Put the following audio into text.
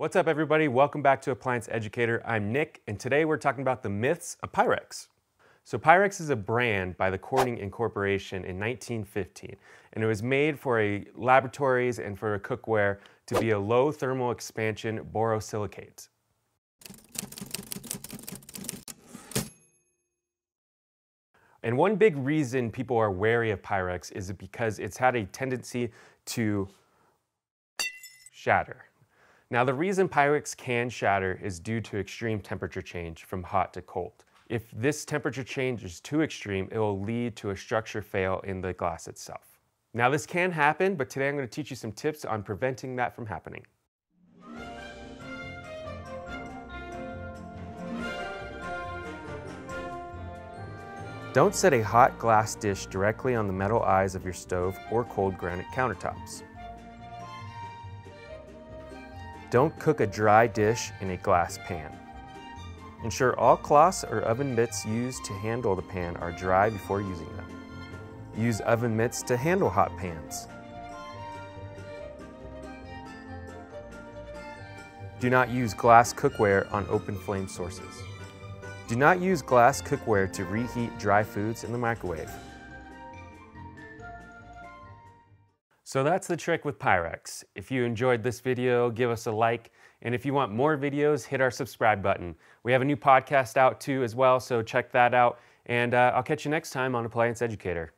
What's up everybody? Welcome back to Appliance Educator. I'm Nick and today we're talking about the myths of Pyrex. So Pyrex is a brand by the Corning Incorporation in 1915 and it was made for a laboratories and for a cookware to be a low thermal expansion borosilicate. And one big reason people are wary of Pyrex is because it's had a tendency to shatter. Now the reason Pyrex can shatter is due to extreme temperature change from hot to cold. If this temperature change is too extreme, it will lead to a structure fail in the glass itself. Now this can happen, but today I'm going to teach you some tips on preventing that from happening. Don't set a hot glass dish directly on the metal eyes of your stove or cold granite countertops. Don't cook a dry dish in a glass pan. Ensure all cloths or oven mitts used to handle the pan are dry before using them. Use oven mitts to handle hot pans. Do not use glass cookware on open flame sources. Do not use glass cookware to reheat dry foods in the microwave. So that's the trick with Pyrex. If you enjoyed this video, give us a like. And if you want more videos, hit our subscribe button. We have a new podcast out too as well, so check that out. And uh, I'll catch you next time on Appliance Educator.